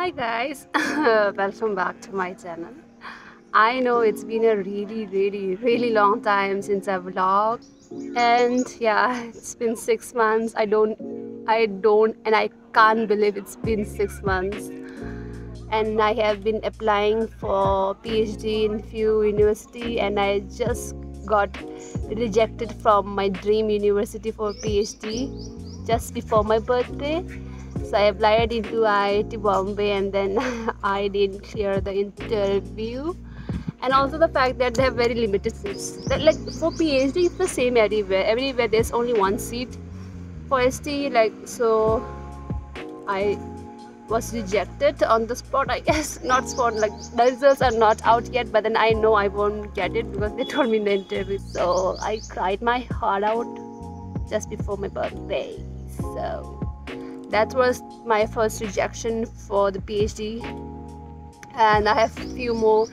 Hi guys, welcome back to my channel. I know it's been a really, really, really long time since I've vlogged, and yeah, it's been six months. I don't, I don't, and I can't believe it's been six months. And I have been applying for PhD in few university, and I just got rejected from my dream university for PhD just before my birthday so I applied into IIT Bombay and then I didn't clear the interview. And also the fact that they have very limited seats. Like for PhD it's the same everywhere. Everywhere there's only one seat. For ST like so I was rejected on the spot I guess. Not spot like the results are not out yet but then I know I won't get it because they told me in the interview. So I cried my heart out just before my birthday so that was my first rejection for the phd and i have a few more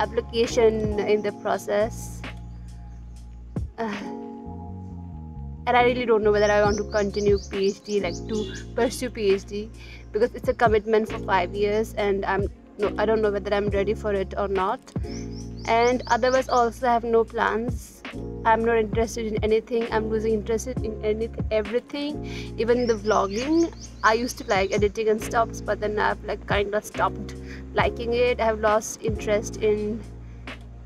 application in the process. Uh, and i really don't know whether i want to continue phd like to pursue phd because it's a commitment for five years and i'm no i don't know whether i'm ready for it or not. And otherwise also i have no plans i'm not interested in anything. I'm losing interest in anything everything. Even the vlogging i used to like editing and stuff but then i've like kind of stopped liking it. I've lost interest in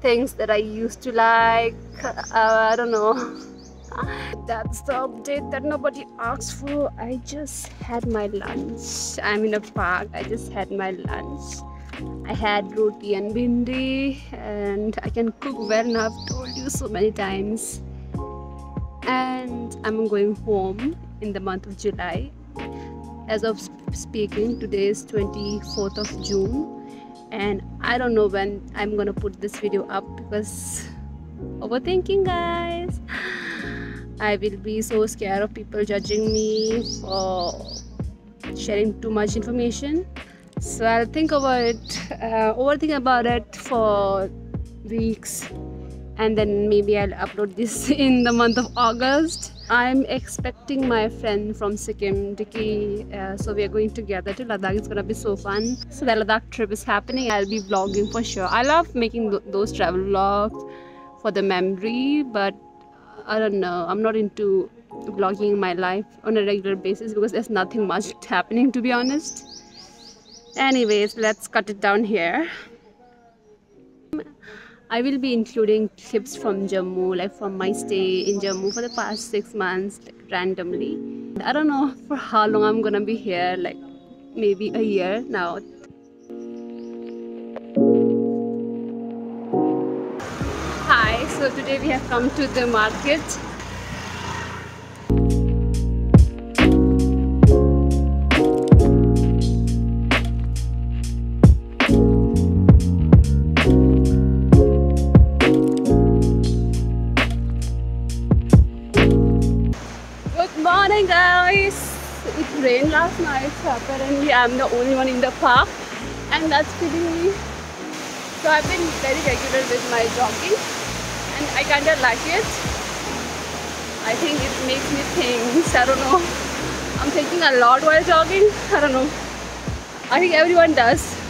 things that i used to like. Uh, i don't know. That's the update that nobody asked for. I just had my lunch. I'm in a park. I just had my lunch I had roti and bhindi and I can cook well now I've told you so many times. And I'm going home in the month of July. As of speaking today is 24th of June and I don't know when I'm gonna put this video up because overthinking guys. I will be so scared of people judging me for sharing too much information so i'll think about it uh, overthink about it for weeks and then maybe i'll upload this in the month of august. I'm expecting my friend from sikkim Diki, uh, so we are going together to ladakh. It's gonna be so fun. So the ladakh trip is happening. I'll be vlogging for sure. I love making th those travel vlogs for the memory but i don't know. I'm not into vlogging my life on a regular basis because there's nothing much happening to be honest anyways let's cut it down here. I will be including clips from Jammu like from my stay in Jammu for the past six months like, randomly. I don't know for how long I'm gonna be here like maybe a year now. Hi so today we have come to the market rained last night so apparently I'm the only one in the park and that's killing me. So I've been very regular with my jogging and I kinda like it. I think it makes me think, I don't know. I'm thinking a lot while jogging. I don't know. I think everyone does.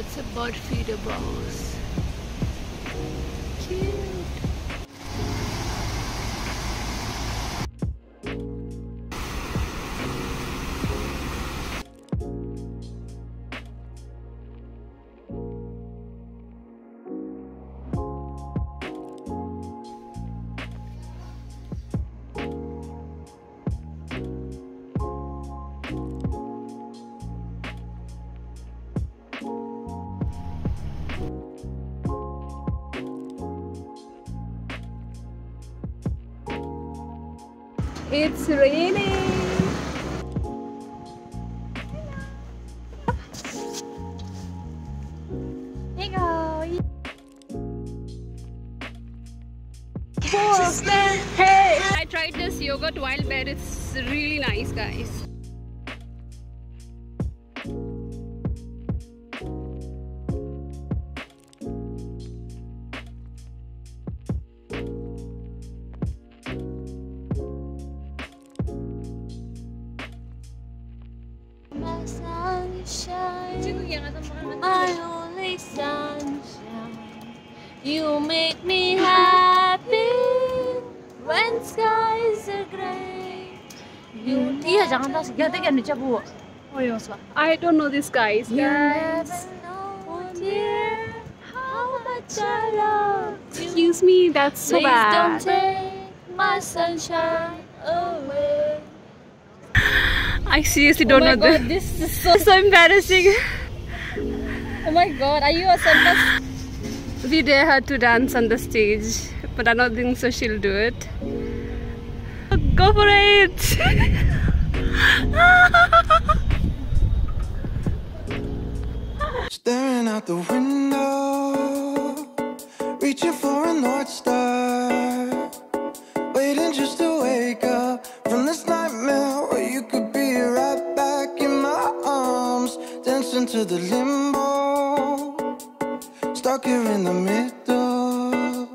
That's a bird feeder box. Cute. It's raining. Hey! I tried this yogurt wild bear. It's really nice, guys. You make me happy when skies are gray. You tas. Gata kan dia bu. Oh iya, swa. I don't know this guys. You never know, dear, how much I love you. Excuse me, that's so Please don't take my sunshine away. I seriously don't oh know this. this is so. so embarrassing. Oh my god, are you a circus? We dare her to dance on the stage, but I don't think so she'll do it. Go for it! Staring out the window, reaching for a North Star. Waiting just to wake up from this nightmare where you could be right back in my arms, dancing to the limbo, here in the middle.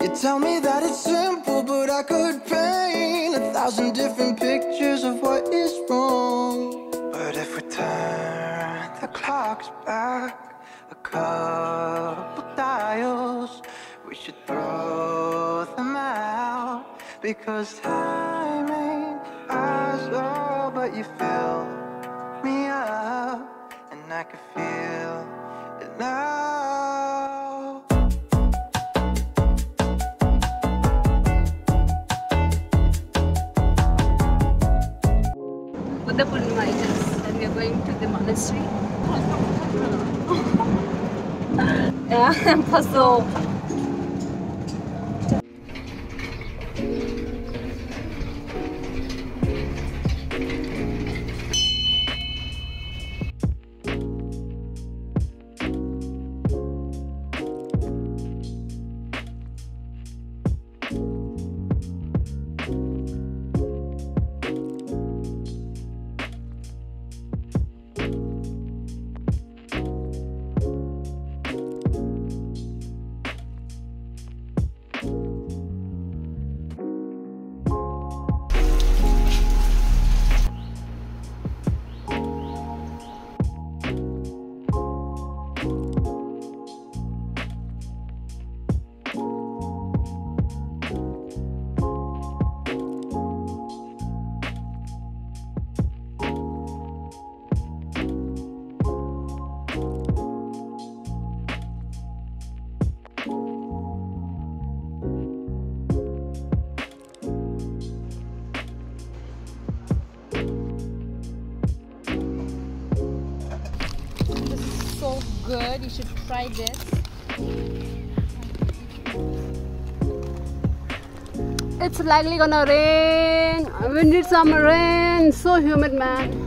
You tell me that it's simple, but I could paint a thousand different pictures of what is wrong. But if we turn the clocks back a couple dials, we should throw them out because time ain't ours, oh, but you to the monastery. yeah, so good. You should try this. It's likely gonna rain. We need some rain. So humid, man.